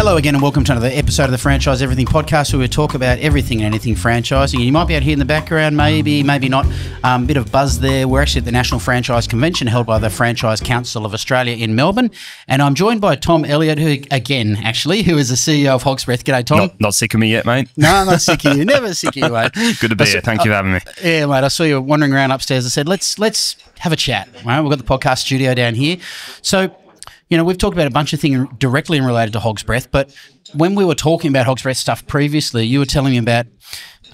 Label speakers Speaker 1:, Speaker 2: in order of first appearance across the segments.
Speaker 1: Hello again, and welcome to another episode of the Franchise Everything podcast, where we talk about everything and anything franchising. You might be out here in the background, maybe, maybe not. Um, bit of buzz there. We're actually at the National Franchise Convention held by the Franchise Council of Australia in Melbourne, and I'm joined by Tom Elliott, who again, actually, who is the CEO of Hog's Breath. G'day, Tom.
Speaker 2: Not, not sick of me yet, mate.
Speaker 1: No, I'm not sick of you. Never sick of you, mate.
Speaker 2: Good to be here. Thank you for having me.
Speaker 1: Yeah, mate. I saw you wandering around upstairs. I said, let's let's have a chat. Right? We've got the podcast studio down here. So, you know, we've talked about a bunch of things directly related to Hog's Breath, but when we were talking about Hog's Breath stuff previously, you were telling me about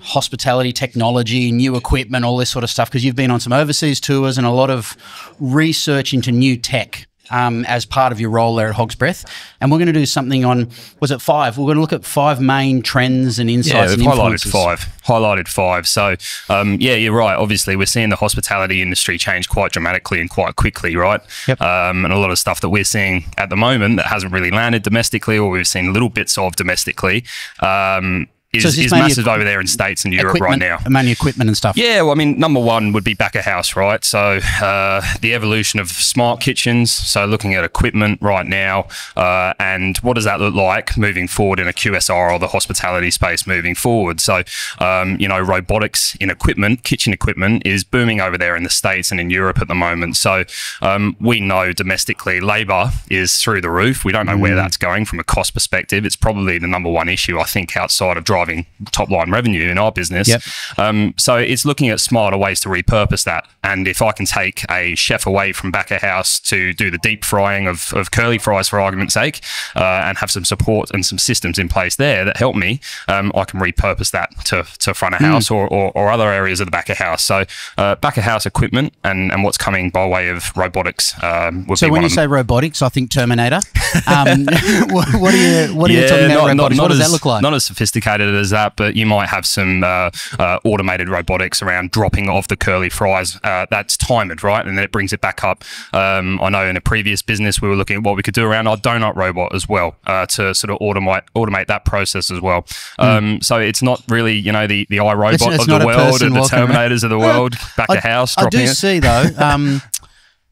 Speaker 1: hospitality technology, new equipment, all this sort of stuff, because you've been on some overseas tours and a lot of research into new tech um, as part of your role there at Hog's Breath. And we're going to do something on, was it five? We're going to look at five main trends and insights
Speaker 2: Yeah,
Speaker 1: and
Speaker 2: we've highlighted five. Highlighted five. So, um, yeah, you're right. Obviously, we're seeing the hospitality industry change quite dramatically and quite quickly, right?
Speaker 1: Yep.
Speaker 2: Um, and a lot of stuff that we're seeing at the moment that hasn't really landed domestically, or we've seen little bits of domestically, um, is,
Speaker 1: So is
Speaker 2: is massive over there in states and Europe right now.
Speaker 1: Mainly equipment and stuff.
Speaker 2: Yeah, well, I mean, number one would be back of house, right? So uh, the evolution of smart kitchens. So looking at equipment right now, uh, and what does that look like moving forward in a QSR or the hospitality space moving forward? So um, you know, robotics in equipment, kitchen equipment, is booming over there in the states and in Europe at the moment. So um, we know domestically, labour is through the roof. We don't know where that's going from a cost perspective. It's probably the number one issue I think outside of driving top line revenue in our business.
Speaker 1: Yep.
Speaker 2: Um, so it's looking at smarter ways to repurpose that. And if I can take a chef away from back of house to do the deep frying of, of curly fries, for argument's sake, uh, and have some support and some systems in place there that help me, um, I can repurpose that to, to front of
Speaker 1: Hmm.
Speaker 2: house or, or, or other areas of the back of house. So uh, back of house equipment and, and what's coming by way of robotics um,
Speaker 1: So
Speaker 2: be
Speaker 1: when you say robotics, I think Terminator. Um, what, are you What are you talking about? robotics? what does
Speaker 2: as,
Speaker 1: that look like?
Speaker 2: Not as sophisticated as that, but you might have some uh, uh, automated robotics around dropping off the curly fries. Uh, that's timed, right? And then it brings it back up. Um, I know in a previous business we were looking at what we could do around our donut robot as well uh, to sort of automate automate that process as well. Um, so it's not really you know the the iRobot
Speaker 1: It's- it's
Speaker 2: of the world and the
Speaker 1: walking around.
Speaker 2: Terminators of the world back
Speaker 1: I,
Speaker 2: of house
Speaker 1: I do see though. Um,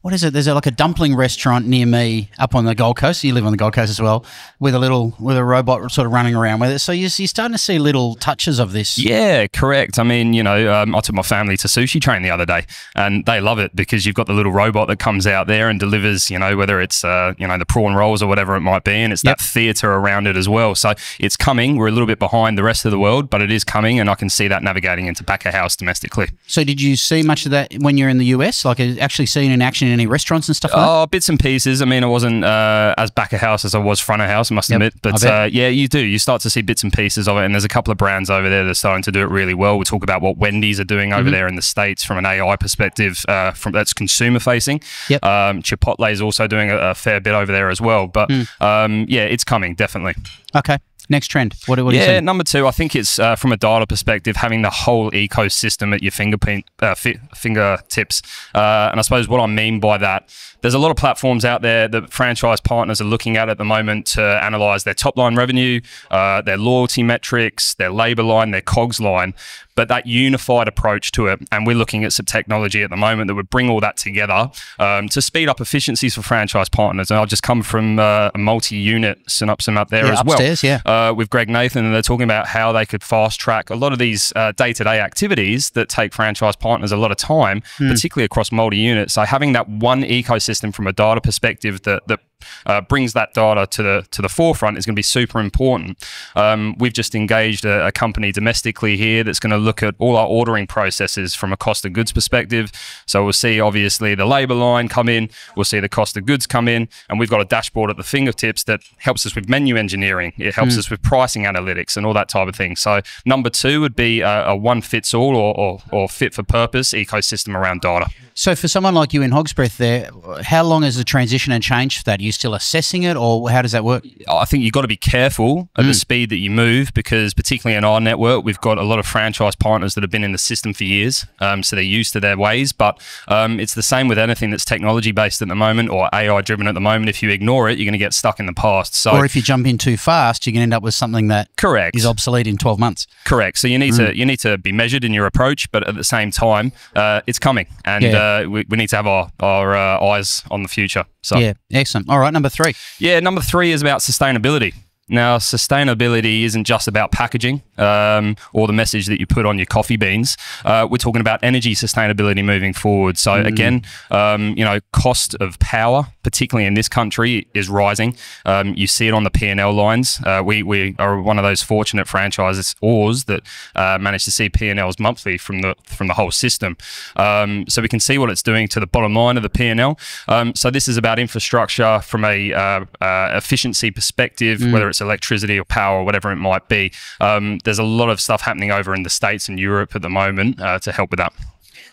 Speaker 1: what is it? There's a, like a dumpling restaurant near me up on the Gold Coast. You live on the Gold Coast as well, with a little with a robot sort of running around with it. So you're, you're starting to see little touches of this.
Speaker 2: Yeah, correct. I mean, you know, um, I took my family to Sushi Train the other day, and they love it because you've got the little robot that comes out there and delivers, you know, whether it's uh, you know the prawn rolls or whatever it might be, and it's
Speaker 1: Yep.
Speaker 2: that theatre around it as well. So it's coming. We're a little bit behind the rest of the world, but it is coming, and I can see that navigating into back of house domestically.
Speaker 1: So did you see much of that when you're in the US? Like actually seeing in action in any restaurants and stuff like that?
Speaker 2: Oh, bits and pieces. I mean, I wasn't uh, as back of house as I was front of house, I must
Speaker 1: Yep,
Speaker 2: admit. But uh, yeah, you do. You start to see bits and pieces of it. And there's a couple of brands over there that are starting to do it really well. We talk about what Wendy's are doing over there in the States from an AI perspective, uh, from that's consumer facing.
Speaker 1: Yep.
Speaker 2: Um, Chipotle is also doing a, a fair bit over there as well. But
Speaker 1: Hmm.
Speaker 2: um, yeah, it's coming, definitely.
Speaker 1: Okay. Next trend. What, what do you
Speaker 2: Yeah, number two, I think it's uh, from a data perspective, having the whole ecosystem at your fingerprint, uh, fi- fingertips. Uh, and I suppose what I mean by that, there's a lot of platforms out there that franchise partners are looking at at the moment to analyze their top line revenue, uh, their loyalty metrics, their labor line, their COGS line, but that unified approach to it. And we're looking at some technology at the moment that would bring all that together um, to speed up efficiencies for franchise partners. And I've just come from uh, a multi unit symposium up there
Speaker 1: Yeah,
Speaker 2: as well
Speaker 1: upstairs, yeah.
Speaker 2: uh, with Greg Nathan, and they're talking about how they could fast track a lot of these day to day activities that take franchise partners a lot of time, particularly across multi units. So having that one ecosystem from a data perspective that that uh, brings that data to the to the forefront is going to be super important. Um, we've just engaged a, a company domestically here that's going to look at all our ordering processes from a cost of goods perspective. So we'll see obviously the labor line come in, we'll see the cost of goods come in, and we've got a dashboard at the fingertips that helps us with menu engineering. It helps us with pricing analytics and all that type of thing. So number two would be a, a one fits all or, or, or fit for purpose ecosystem around data.
Speaker 1: So for someone like you in Hog's Breath there, how long is the transition and change for that? You still assessing it or how does that work?
Speaker 2: I think you've got to be careful at the speed that you move because, particularly in our network, we've got a lot of franchise partners that have been in the system for years. Um, so they're used to their ways. But um, it's the same with anything that's technology based at the moment or AI driven at the moment. If you ignore it, you're going to get stuck in the past. So,
Speaker 1: Or if you jump in too fast, you can end up with something that
Speaker 2: correct.
Speaker 1: is obsolete in 12 months.
Speaker 2: Correct. So you need
Speaker 1: Mm.
Speaker 2: to you need to be measured in your approach, but at the same time, uh, it's coming, and
Speaker 1: Yeah.
Speaker 2: uh, we, we need to have our our uh, eyes on the future. So
Speaker 1: Yeah, excellent. All right, number three.
Speaker 2: Yeah, number three is about sustainability. Now, sustainability isn't just about packaging um, or the message that you put on your coffee beans. Uh, we're talking about energy sustainability moving forward. So, mm. again, um, you know, cost of power, particularly in this country, is rising. Um, you see it on the P and L lines. Uh, we we are one of those fortunate franchises, Oars, that uh, manage to see P and Ls monthly from the from the whole system. Um, so we can see what it's doing to the bottom line of the P and L. Um, so this is about infrastructure from a uh, uh, efficiency perspective, mm. whether it's it's electricity or power or whatever it might be. Um, there's a lot of stuff happening over in the States and Europe at the moment uh, to help with that.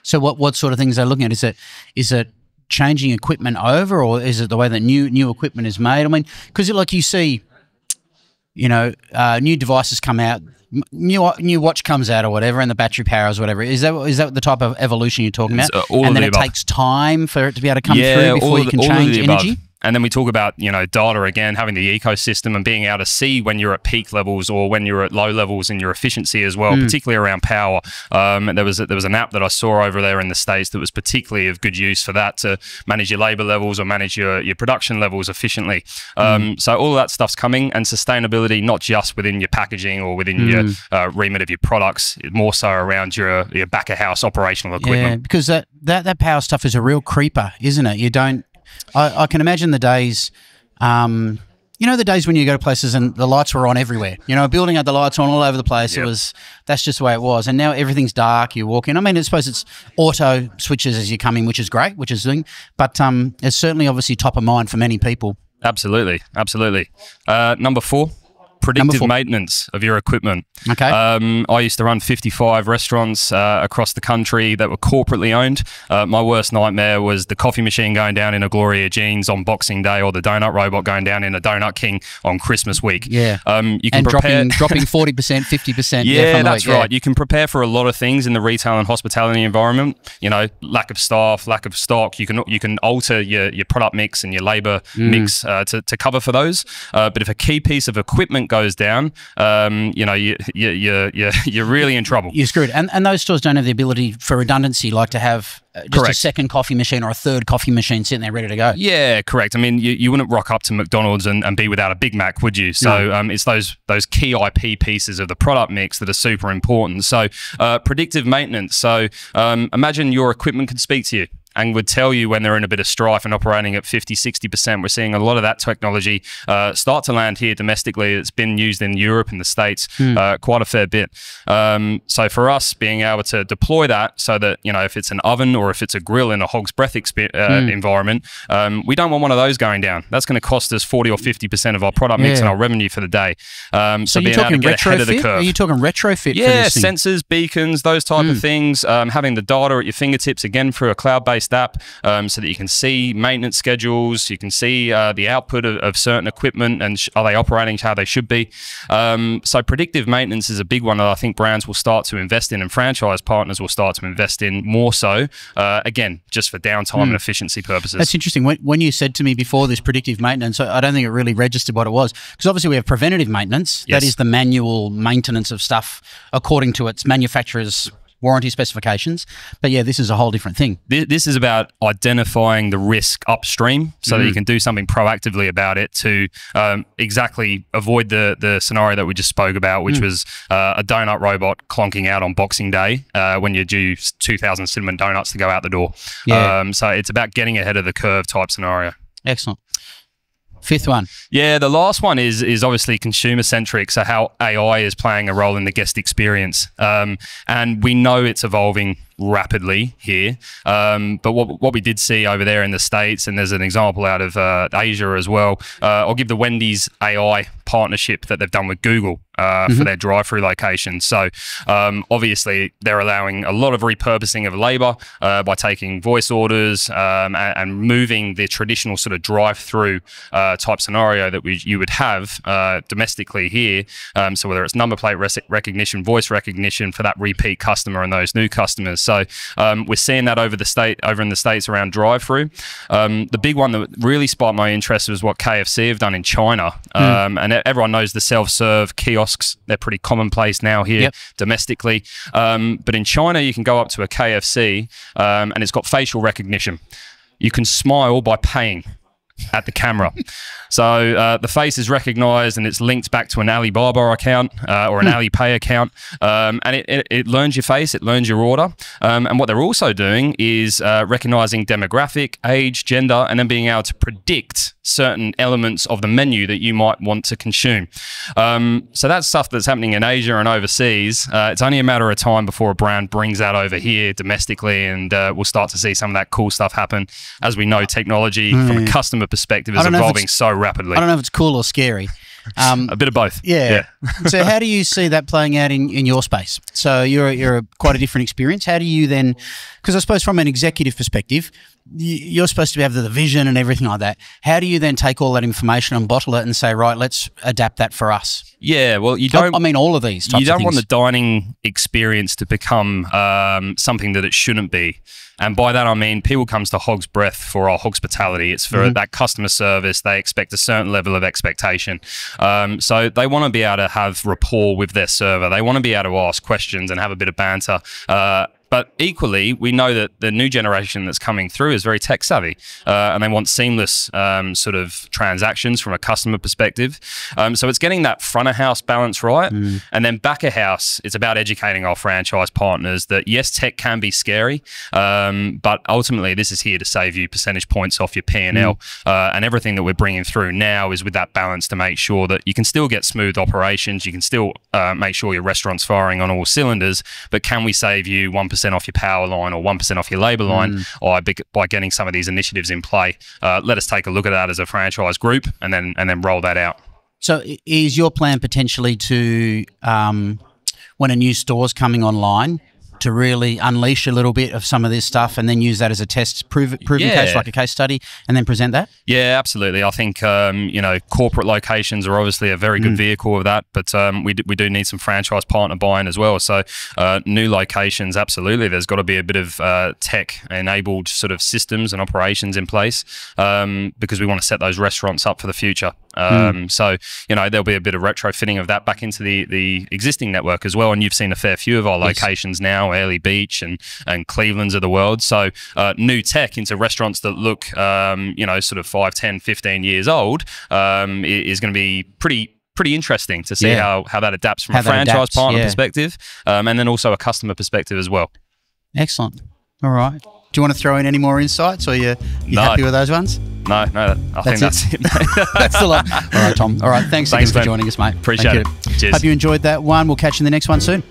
Speaker 1: So what, what sort of things are looking at? Is it, is it changing equipment over or is it the way that new, new equipment is made? I mean, because like you see, you know, uh, new devices come out, new new watch comes out or whatever, and the battery powers whatever. Is that is that the type of evolution you're talking about? Uh, and then it above. takes time for it to be able to come yeah, through before you can change energy.
Speaker 2: And then we talk about, you know, data again, having the ecosystem and being able to see when you're at peak levels or when you're at low levels in your efficiency as well, mm. particularly around power. Um, there was a, there was an app that I saw over there in the states that was particularly of good use for that to manage your labor levels or manage your, your production levels efficiently. Um, mm. So all that stuff's coming, and sustainability not just within your packaging or within mm. your uh, remit of your products, more so around your your back of house operational equipment. Yeah,
Speaker 1: because that, that that power stuff is a real creeper, isn't it? You don't I, I can imagine the days. Um, you know the days when you go to places and the lights were on everywhere. You know, a building had the lights on all over the place. Yep. It was that's just the way it was. And now everything's dark. You walk in. I mean, I suppose it's auto switches as you come in, which is great, which is thing. But um, it's certainly obviously top of mind for many people.
Speaker 2: Absolutely, absolutely. Uh, number four, predictive maintenance of your equipment.
Speaker 1: Okay.
Speaker 2: Um, I used to run 55 restaurants uh, across the country that were corporately owned. Uh, my worst nightmare was the coffee machine going down in a Gloria Jean's on Boxing Day or the donut robot going down in a Donut King on Christmas week.
Speaker 1: Yeah.
Speaker 2: Um,
Speaker 1: you can and prepare dropping, dropping 40%, 50%.
Speaker 2: Yeah, yeah that's right. You can prepare for a lot of things in the retail and hospitality environment. You know, lack of staff, lack of stock. You can you can alter your, your product mix and your labor mm. mix uh, to, to cover for those. Uh, but if a key piece of equipment goes down, um, you know, you, you, you, you, you're really in trouble.
Speaker 1: You're screwed. And, and those stores don't have the ability for redundancy, like to have uh, just correct. a second coffee machine or a third coffee machine sitting there ready to go.
Speaker 2: Yeah, correct. I mean, you, you wouldn't rock up to McDonald's and, and be without a Big Mac, would you? So no. um, it's those those key IP pieces of the product mix that are super important. So uh, predictive maintenance. So um, imagine your equipment can speak to you and would tell you when they're in a bit of strife and operating at 50, 60%. We're seeing a lot of that technology uh, start to land here domestically. It's been used in Europe and the States mm. uh, quite a fair bit. Um, so for us, being able to deploy that so that, you know, if it's an oven or if it's a grill in a hog's breath uh, mm. environment, um, we don't want one of those going down. That's going to cost us 40 or 50% of our product mix yeah. and our revenue for the day. Um, so, so being able to get ahead of the curve.
Speaker 1: Are you talking retrofit?
Speaker 2: Yeah, sensors, beacons, those type mm. of hmm. things. Um, having the data at your fingertips, again, through a cloud-based based app um, so that you can see maintenance schedules, you can see uh, the output of, of, certain equipment and sh- are they operating how they should be. Um, so predictive maintenance is a big one that I think brands will start to invest in and franchise partners will start to invest in more so, uh, again, just for downtime mm. and efficiency purposes.
Speaker 1: That's interesting. When, when, you said to me before this predictive maintenance, I don't think it really registered what it was because obviously we have preventative maintenance. Yes. That is the manual maintenance of stuff according to its manufacturer's warranty specifications. But yeah, this is a whole different thing.
Speaker 2: This is about identifying the risk upstream so mm. that you mm. can do something proactively about it to um, exactly avoid the the scenario that we just spoke about, which mm. was uh, a donut robot clonking out on Boxing Day uh, when you do 2,000 cinnamon donuts to go out the door. Yeah. Um, so it's about getting ahead of the curve type scenario.
Speaker 1: Excellent. Fifth one.
Speaker 2: Yeah, the last one is is obviously consumer centric. So how AI is playing a role in the guest experience, um, and we know it's evolving rapidly here. Um, but what, what we did see over there in the States, and there's an example out of uh, Asia as well, uh, I'll give the Wendy's AI partnership that they've done with Google uh, mm-hmm. for their drive through location. So um, obviously, they're allowing a lot of repurposing of labor uh, by taking voice orders um, and, and, moving the traditional sort of drive through uh, type scenario that we, you would have uh, domestically here. Um, so whether it's number plate res- recognition, voice recognition for that repeat customer and those new customers. So um, we're seeing that over the state, over in the states around drive-through. Um, the big one that really sparked my interest was what KFC have done in China, mm. and everyone knows the self-serve kiosks. They're pretty commonplace now here yep. domestically, um, but in China you can go up to a KFC um, and it's got facial recognition. You can smile by paying. At the camera. So uh, the face is recognized and it's linked back to an Alibaba account uh, or an
Speaker 1: Hmm.
Speaker 2: Alipay account. Um, and it, it, it learns your face, it learns your order. Um, and what they're also doing is uh, recognizing demographic, age, gender, and then being able to predict certain elements of the menu that you might want to consume. Um, so that's stuff that's happening in Asia and overseas. Uh, it's only a matter of time before a brand brings that over here domestically, and uh, we'll start to see some of that cool stuff happen. As we know, technology from a customer perspective is
Speaker 1: Hmm. don't know if
Speaker 2: evolving so rapidly.
Speaker 1: I don't know if it's cool or scary. Um,
Speaker 2: A bit of both.
Speaker 1: yeah. so how do you see that playing out in, in your space? So you're you're a, quite a different experience. How do you then? Because I suppose from an executive perspective, you're supposed to have the vision and everything like that. How do you then take all that information and bottle it and say, right, let's adapt that for us?
Speaker 2: Yeah. Well, you don't.
Speaker 1: I mean, all of these types
Speaker 2: you don't want the dining experience to become um, something that it shouldn't be. And by that I mean people comes to Hog's Breath for our hospitality. It's for
Speaker 1: Mm-hmm.
Speaker 2: that customer service. They expect a certain level of expectation. Um, so they want to be able to have rapport with their server. They want to be able to ask questions and have a bit of banter. Uh, but equally, we know that the new generation that's coming through is very tech savvy, uh, and they want seamless um, sort of transactions from a customer perspective. Um, so it's getting that front of house balance right, and then back of house. It's about educating our franchise partners that yes, tech can be scary, um, but ultimately this is here to save you percentage points off your P and L, uh, and everything that we're bringing through now is with that balance to make sure that you can still get smooth operations, you can still uh, make sure your restaurant's firing on all cylinders, but can we save you one off your power line or one percent off your labour line, or by, by getting some of these initiatives in play? Uh, let us take a look at that as a franchise group, and then and then roll that out.
Speaker 1: So is your plan potentially to, um, when a new store's coming online, to really unleash a little bit of some of this stuff and then use that as a test, prove proven case like a case study, and then present that?
Speaker 2: Yeah, absolutely. I think um, you know corporate locations are obviously a very good vehicle of that, but um, we, we do need some franchise partner buy-in as well. So uh, new locations, absolutely. There's got to be a bit of uh, tech-enabled sort of systems and operations in place um, because we want to set those restaurants up for the future. Um, So you know there'll be a bit of retrofitting of that back into the the existing network as well. And you've seen a fair few of our
Speaker 1: Yes.
Speaker 2: locations now, Airlie Beach and and Cleveland's of the world. So uh, new tech into restaurants that look um, you know sort of 5, 10, 15 years old um, is going to be pretty pretty interesting to see
Speaker 1: Yeah.
Speaker 2: how how that adapts from
Speaker 1: How
Speaker 2: a franchise
Speaker 1: adapts,
Speaker 2: partner
Speaker 1: yeah.
Speaker 2: perspective um, and then also a customer perspective as well.
Speaker 1: Excellent. All right. Do you want to throw in any more insights, or you you
Speaker 2: No.
Speaker 1: happy with those ones?
Speaker 2: No, no, I think
Speaker 1: That's
Speaker 2: that's it.
Speaker 1: That's the lot. All right, Tom. All right. Thanks,
Speaker 2: Thanks,
Speaker 1: again for joining us, mate.
Speaker 2: Appreciate
Speaker 1: Thank
Speaker 2: it.
Speaker 1: you.
Speaker 2: Cheers.
Speaker 1: Hope you enjoyed that one. We'll catch you in the next one soon.